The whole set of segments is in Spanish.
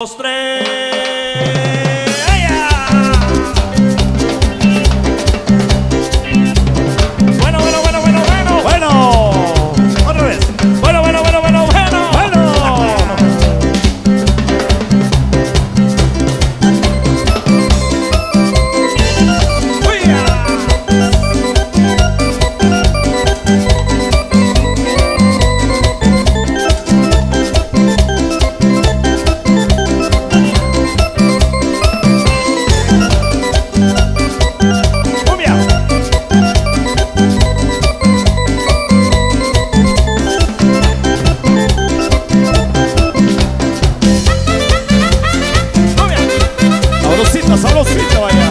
Os três. Alô, Cid, olha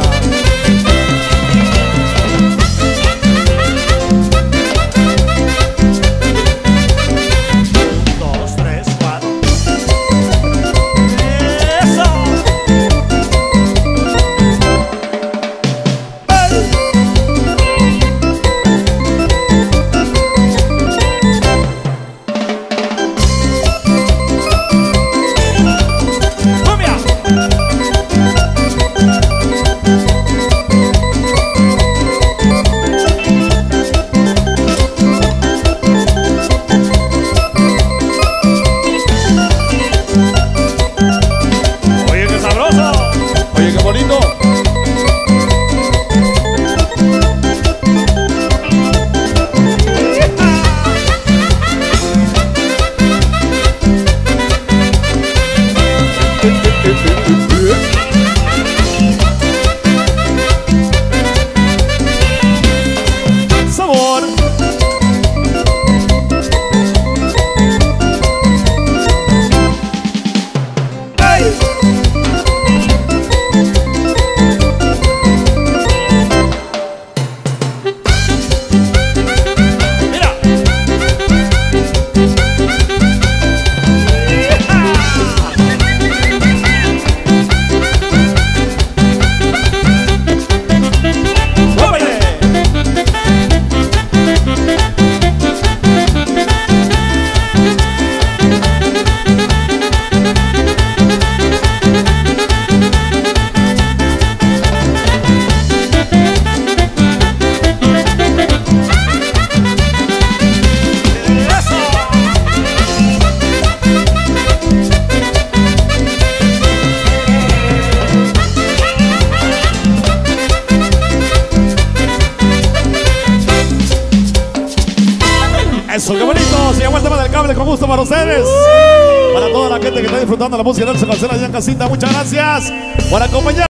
Eso, qué bonito. Se el tema del cable con gusto para ustedes. Para toda la gente que está disfrutando la música de Nelson Cancela allá en casita. Muchas gracias por acompañar.